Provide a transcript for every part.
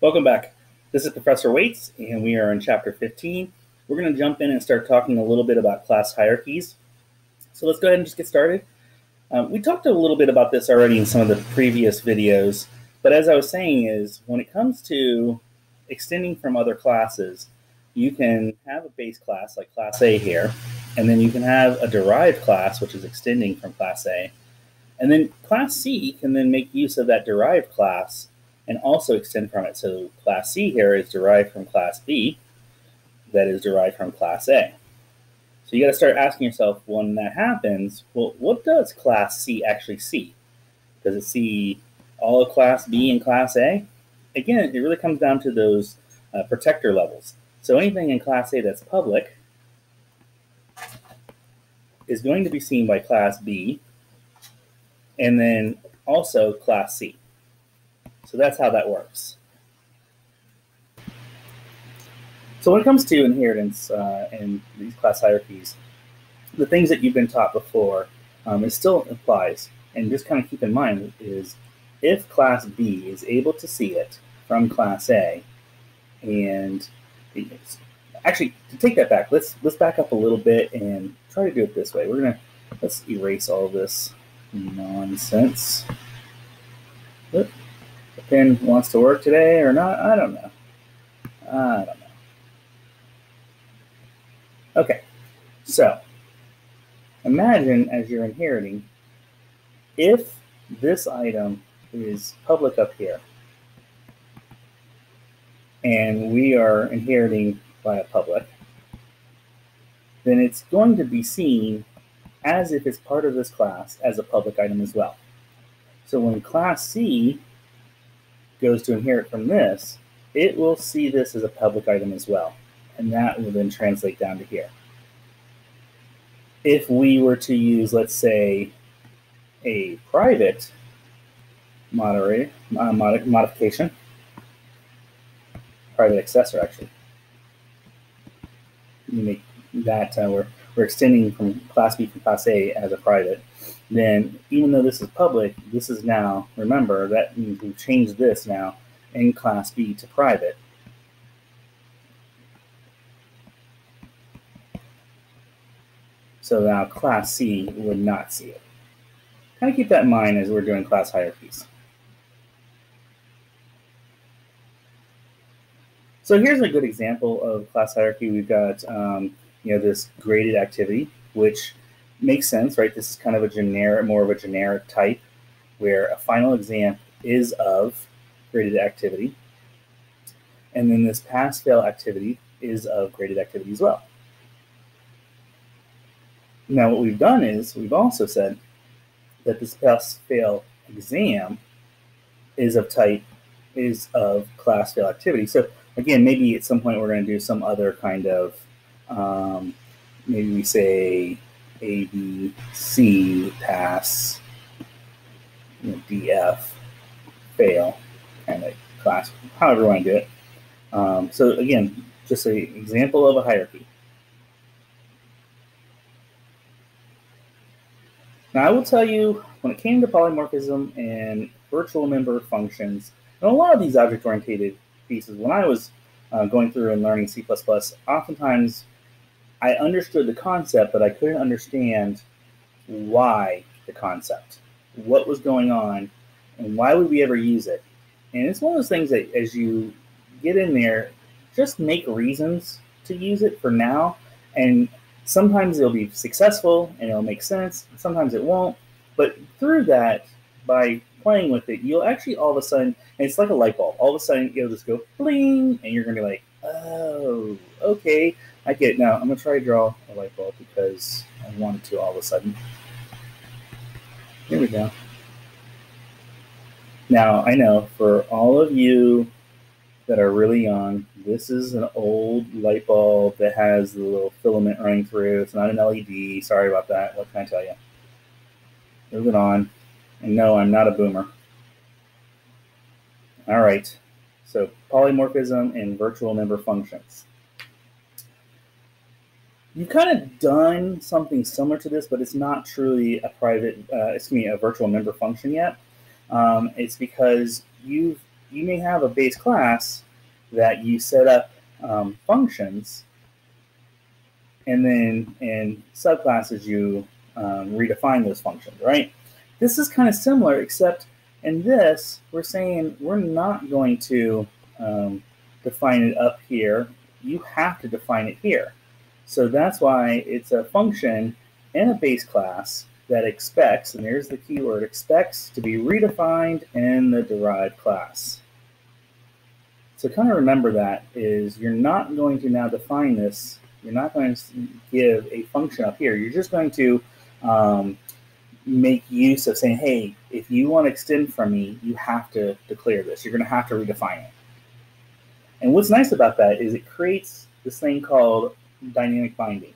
Welcome back. This is Professor Waites, and we are in chapter 15. We're going to jump in and start talking a little bit about class hierarchies. So let's go ahead and just get started. Um, we talked a little bit about this already in some of the previous videos, but as I was saying is when it comes to extending from other classes, you can have a base class like class A here, and then you can have a derived class, which is extending from class A. And then class C can then make use of that derived class and also extend from it. So class C here is derived from class B, that is derived from class A. So you got to start asking yourself when that happens, well, what does class C actually see? Does it see all of class B and class A? Again, it really comes down to those uh, protector levels. So anything in class A that's public is going to be seen by class B and then also class C. So that's how that works. So when it comes to inheritance uh, and these class hierarchies, the things that you've been taught before, um, it still applies. And just kind of keep in mind is if class B is able to see it from class A, and actually to take that back, let's let's back up a little bit and try to do it this way. We're gonna let's erase all this nonsense. The pen wants to work today or not? I don't know. I don't know. Okay, so imagine as you're inheriting, if this item is public up here, and we are inheriting by a public, then it's going to be seen as if it's part of this class as a public item as well. So when class C goes to inherit from this, it will see this as a public item as well. And that will then translate down to here. If we were to use, let's say, a private moderator, uh, mod modification, private accessor actually, you make that uh, we're, we're extending from class B to class A as a private, then even though this is public, this is now, remember, that means we've changed this now in class B to private. So now class C would not see it. Kind of keep that in mind as we're doing class hierarchies. So here's a good example of class hierarchy. We've got um, you know this graded activity, which makes sense, right? This is kind of a generic, more of a generic type where a final exam is of graded activity. And then this pass-fail activity is of graded activity as well. Now what we've done is we've also said that this pass-fail exam is of type, is of class-fail activity. So again, maybe at some point we're going to do some other kind of, um, maybe we say a, B, C, pass, you know, DF, fail, kind of class, however you want to do it. Um, so again, just an example of a hierarchy. Now I will tell you, when it came to polymorphism and virtual member functions, and a lot of these object-oriented pieces, when I was uh, going through and learning C++, oftentimes I understood the concept, but I couldn't understand why the concept, what was going on, and why would we ever use it. And it's one of those things that as you get in there, just make reasons to use it for now. And sometimes it'll be successful and it'll make sense. Sometimes it won't. But through that, by playing with it, you'll actually all of a sudden, and it's like a light bulb, all of a sudden it'll just go bling, and you're going to be like, oh, okay, I get it. Now, I'm to try to draw a light bulb because I wanted to all of a sudden. Here we go. Now, I know for all of you that are really young, this is an old light bulb that has the little filament running through. It's not an LED. Sorry about that. What can I tell you? Moving on. And no, I'm not a boomer. All right. So polymorphism and virtual member functions. You've kind of done something similar to this, but it's not truly a private, uh, excuse me, a virtual member function yet. Um, it's because you've you may have a base class that you set up um, functions, and then in subclasses you um, redefine those functions, right? This is kind of similar, except in this, we're saying we're not going to um, define it up here. You have to define it here. So that's why it's a function and a base class that expects, and there's the keyword, expects to be redefined in the derived class. So kind of remember that is you're not going to now define this, you're not going to give a function up here. You're just going to um, make use of saying, hey, if you want to extend from me, you have to declare this. You're going to have to redefine it. And what's nice about that is it creates this thing called dynamic binding.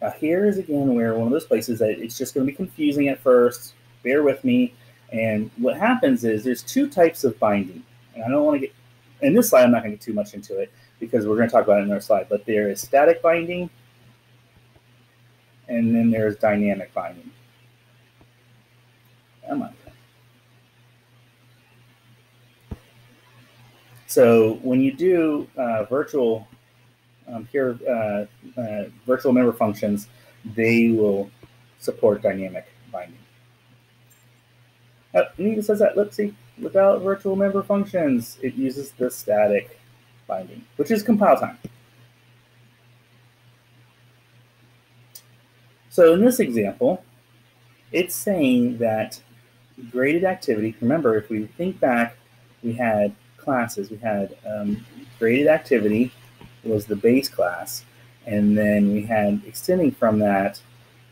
Now here is again where one of those places that it's just going to be confusing at first. Bear with me. And what happens is there's two types of binding. And I don't want to get, in this slide, I'm not going to get too much into it because we're going to talk about it in our slide. But there is static binding and then there's dynamic binding. Come on. So when you do uh, virtual um, here, uh, uh, virtual member functions, they will support dynamic binding. And even says that, let's see, without virtual member functions, it uses the static binding, which is compile time. So in this example, it's saying that graded activity, remember, if we think back, we had classes. We had um, graded activity was the base class, and then we had extending from that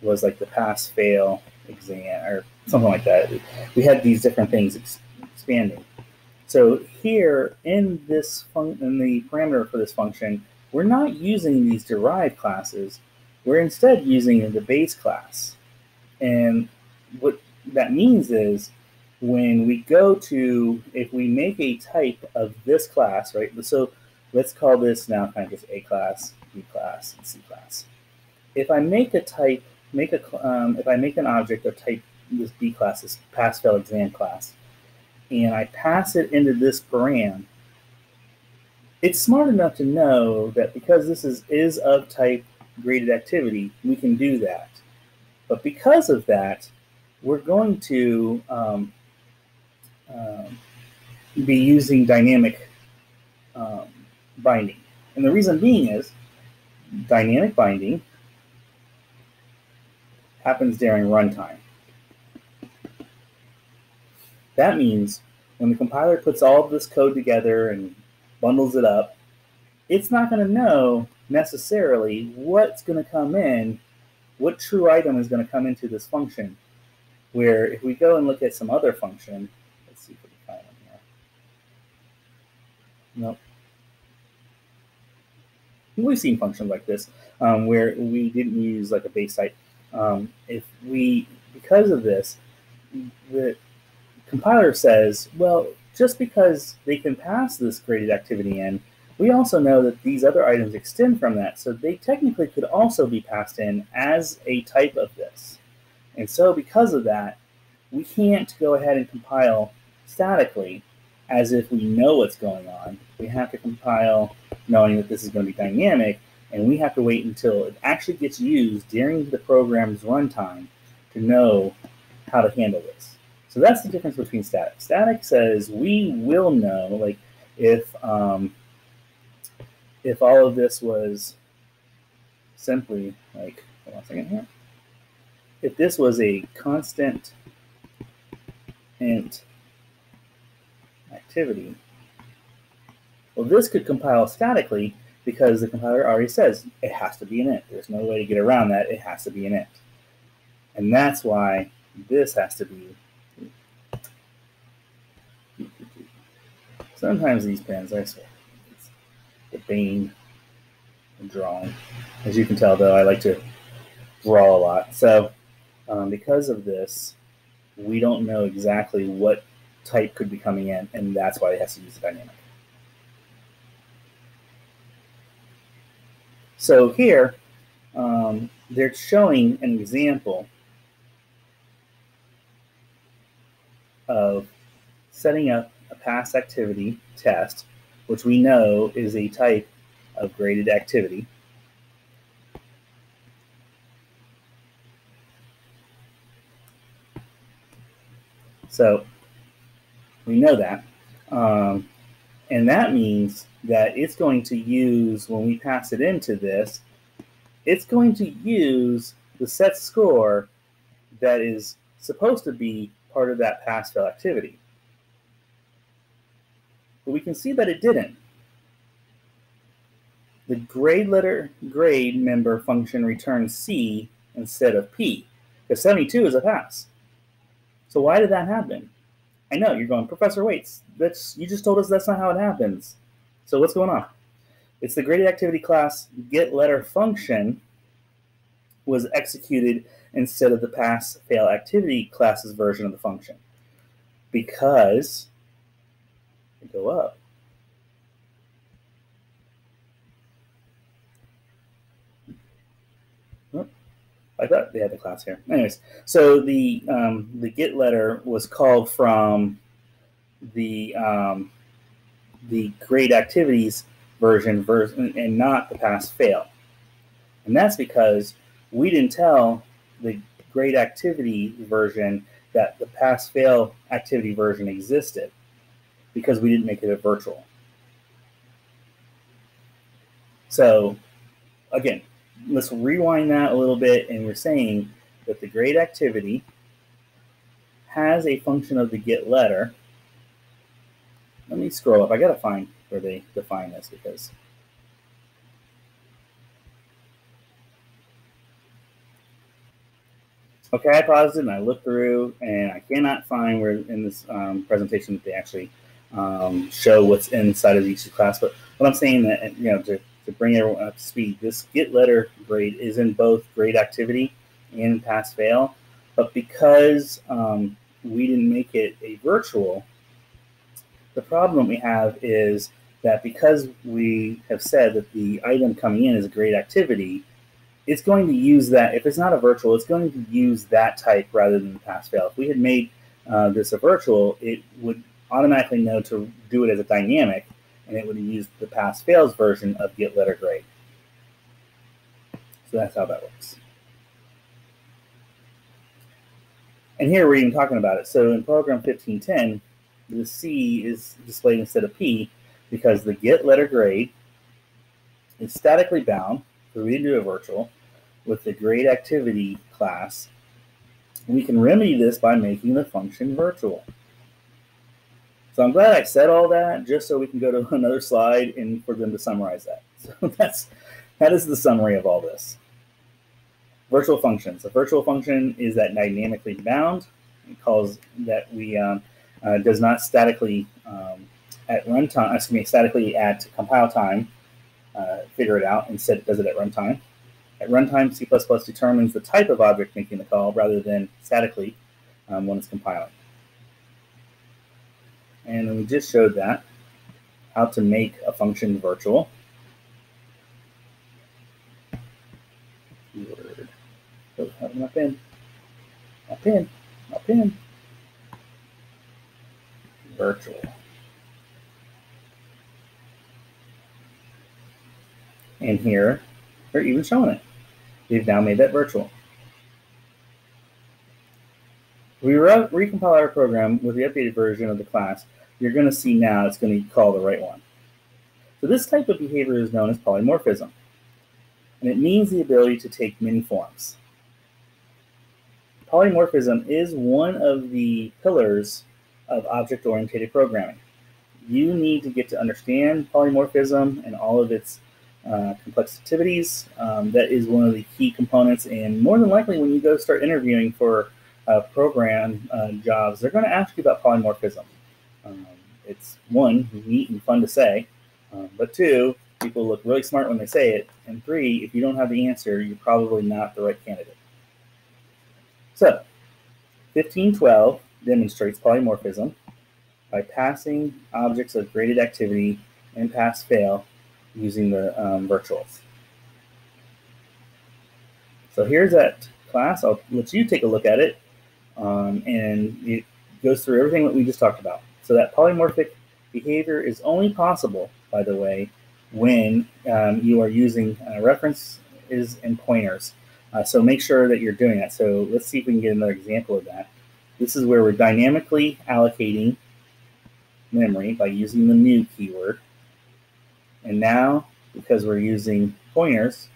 was like the pass fail exam or something like that. We had these different things ex expanding. So here in this in the parameter for this function, we're not using these derived classes. We're instead using the base class. And what that means is when we go to, if we make a type of this class, right? So let's call this now kind of just A class, B class, and C class. If I make a type, make a, um, if I make an object of type this B class, this pass fail exam class, and I pass it into this param, it's smart enough to know that because this is, is of type graded activity, we can do that. But because of that, we're going to um, um, be using dynamic um, binding. And the reason being is dynamic binding happens during runtime. That means when the compiler puts all of this code together and bundles it up, it's not going to know necessarily what's going to come in, what true item is going to come into this function. Where if we go and look at some other function, let's see if we can find one here. Nope. We've seen functions like this um, where we didn't use like a base type. Um, if we, because of this, the compiler says, well, just because they can pass this graded activity in, we also know that these other items extend from that, so they technically could also be passed in as a type of this. And so because of that, we can't go ahead and compile statically as if we know what's going on. We have to compile knowing that this is going to be dynamic, and we have to wait until it actually gets used during the program's runtime to know how to handle this. So that's the difference between static. Static says we will know, like if um, if all of this was simply like, hold on a second here. If this was a constant int activity. Well, this could compile statically because the compiler already says it has to be an int. There's no way to get around that. It has to be an int. And that's why this has to be. Sometimes these pens, I swear, it's the bane of drawing. As you can tell, though, I like to draw a lot. So um, because of this, we don't know exactly what type could be coming in, and that's why it has to use the dynamic. So here, um, they're showing an example of setting up a pass activity test, which we know is a type of graded activity. So we know that. Um, and that means that it's going to use, when we pass it into this, it's going to use the set score that is supposed to be part of that pass fail activity. But we can see that it didn't. The grade letter grade member function returns C instead of P, because 72 is a pass. So why did that happen? I know you're going, Professor Waites. That's you just told us that's not how it happens. So what's going on? It's the graded activity class get letter function was executed instead of the pass fail activity classes version of the function because go up. I thought they had the class here. Anyways, so the um, the get letter was called from the um, the grade activities version version and not the pass fail, and that's because we didn't tell the grade activity version that the pass fail activity version existed because we didn't make it a virtual. So again, let's rewind that a little bit and we're saying that the grade activity has a function of the get letter. Let me scroll up. I got to find where they define this because Okay, I paused it and I looked through, and I cannot find where in this um, presentation that they actually um, show what's inside of each class. But what I'm saying that you know to to bring everyone up to speed, this get letter grade is in both grade activity and pass fail. But because um, we didn't make it a virtual, the problem we have is that because we have said that the item coming in is a grade activity, it's going to use that. If it's not a virtual, it's going to use that type rather than the pass fail. If we had made uh, this a virtual, it would automatically know to do it as a dynamic and it would use the pass fails version of get letter grade. So that's how that works. And here we're even talking about it. So in program 1510, the C is displayed instead of P because the get letter grade is statically bound, so we didn't do a virtual, with the grade activity class. We can remedy this by making the function virtual. So I'm glad I said all that just so we can go to another slide and for them to summarize that. So that's that is the summary of all this. Virtual functions. A virtual function is that dynamically bound. It calls that we um, uh, does not statically um, at runtime. Excuse me, statically at compile time. Uh, figure it out. Instead, it does it at runtime. At runtime, C++ determines the type of object making the call rather than statically um, when it's compiling. And we just showed that, how to make a function virtual. Keyword. Oh, my pen. My pen. My pen. Virtual. And here, they're even showing it. We've now made that virtual. We re recompile our program with the updated version of the class, you're going to see now it's going to call the right one. So this type of behavior is known as polymorphism, and it means the ability to take many forms. Polymorphism is one of the pillars of object-oriented programming. You need to get to understand polymorphism and all of its uh, complex activities. Um, that is one of the key components, and more than likely when you go start interviewing for uh, program uh, jobs, they're going to ask you about polymorphism. Um, it's one, neat and fun to say, um, but two, people look really smart when they say it, and three, if you don't have the answer, you're probably not the right candidate. So, 1512 demonstrates polymorphism by passing objects of graded activity and pass-fail using the um, virtuals. So here's that class. I'll let you take a look at it um, and it goes through everything that we just talked about. So that polymorphic behavior is only possible, by the way, when um, you are using uh, references and pointers. Uh, so make sure that you're doing that. So let's see if we can get another example of that. This is where we're dynamically allocating memory by using the new keyword. And now, because we're using pointers,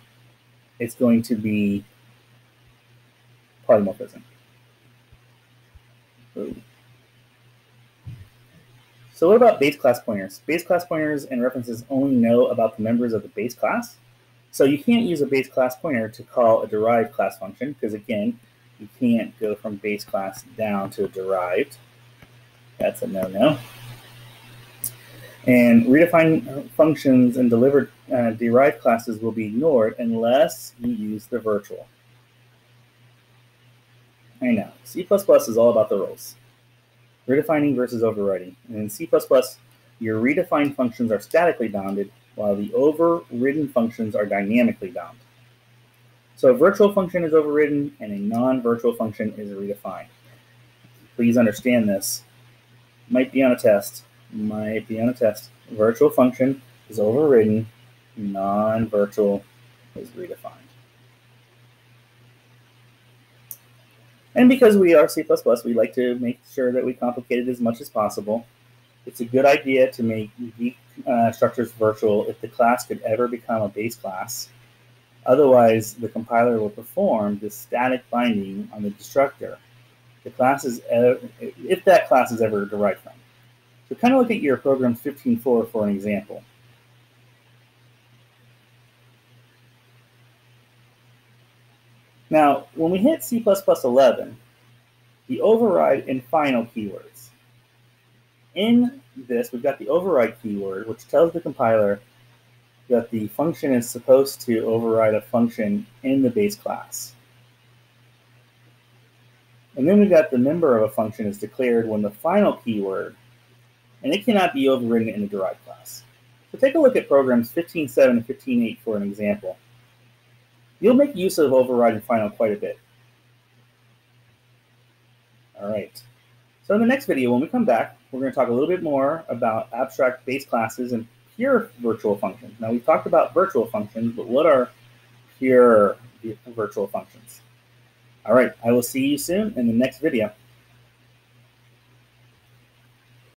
it's going to be polymorphism. So what about base class pointers? Base class pointers and references only know about the members of the base class. So you can't use a base class pointer to call a derived class function because again, you can't go from base class down to a derived. That's a no-no. And redefined functions and delivered uh, derived classes will be ignored unless you use the virtual. I know, C++ is all about the roles. Redefining versus overriding. And in C++, your redefined functions are statically bounded, while the overridden functions are dynamically bound. So a virtual function is overridden and a non-virtual function is redefined. Please understand this. Might be on a test. Might be on a test. Virtual function is overridden, non-virtual is redefined. And because we are C++, we like to make sure that we complicate it as much as possible. It's a good idea to make unique uh, structures virtual if the class could ever become a base class. Otherwise, the compiler will perform this static binding on the destructor. The class is if that class is ever derived from. So kind of look at your program 15.4 for an example. Now, when we hit C++ 11, the override and final keywords. In this, we've got the override keyword, which tells the compiler that the function is supposed to override a function in the base class. And then we've got the member of a function is declared when the final keyword, and it cannot be overridden in the derived class. So take a look at programs 15.7 and 15.8 for an example. You'll make use of override and final quite a bit. All right. So in the next video, when we come back, we're going to talk a little bit more about abstract base classes and pure virtual functions. Now we've talked about virtual functions, but what are pure virtual functions? All right, I will see you soon in the next video.